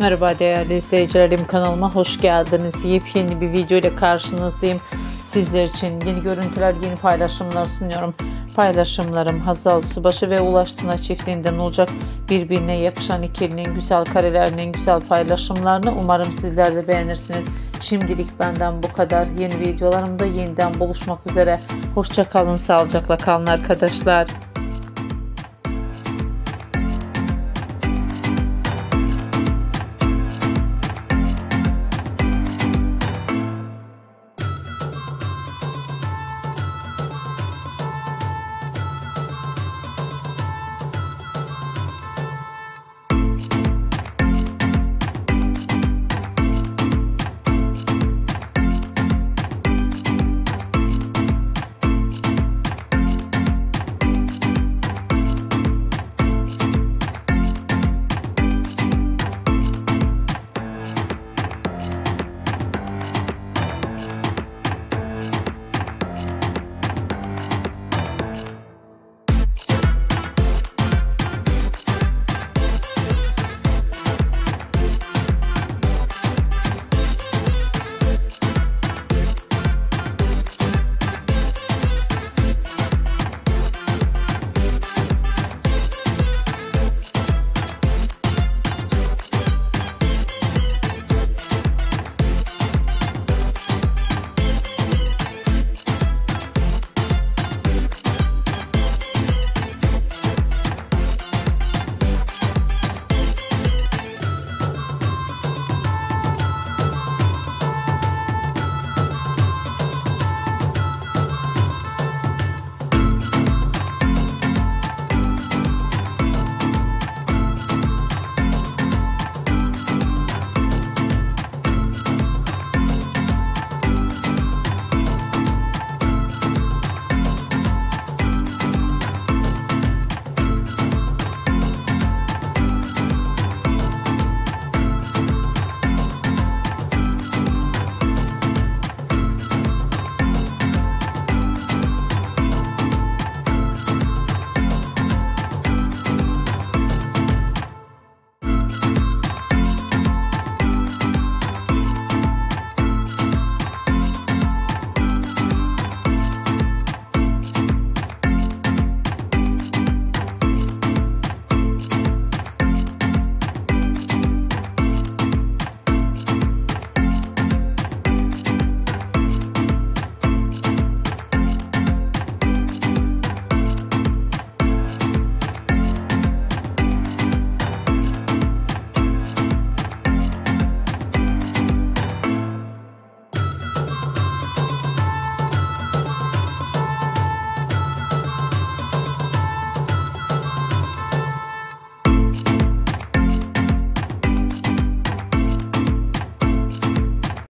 Merhaba değerli izleyicilerim kanalıma hoş geldiniz. Yepyeni bir video ile karşınızdayım. Sizler için yeni görüntüler, yeni paylaşımlar sunuyorum. Paylaşımlarım Hazal Subaşı ve Ulaş Tuna çiftliğinden olacak. Birbirine yakışan ikilinin güzel karelerinin güzel paylaşımlarını umarım sizler de beğenirsiniz. Şimdilik benden bu kadar. Yeni videolarımda yeniden buluşmak üzere. Hoşça kalın, sağlıcakla kalın arkadaşlar.